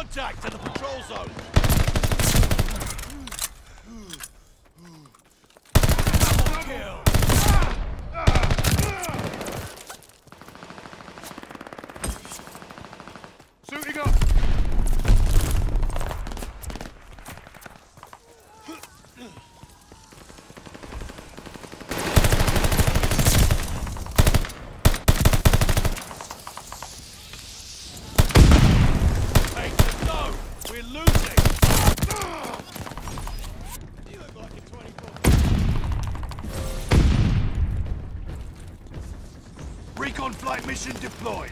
contact to the patrol zone. Suiting up! Recon flight mission deployed.